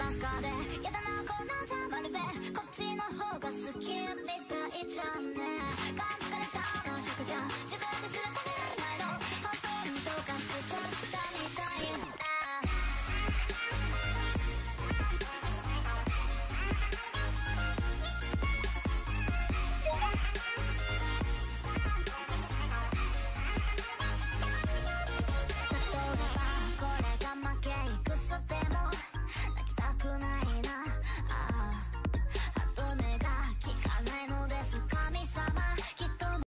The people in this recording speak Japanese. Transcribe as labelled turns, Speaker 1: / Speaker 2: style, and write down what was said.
Speaker 1: ばっかで。嫌だなこんなんまるで。こっちの方が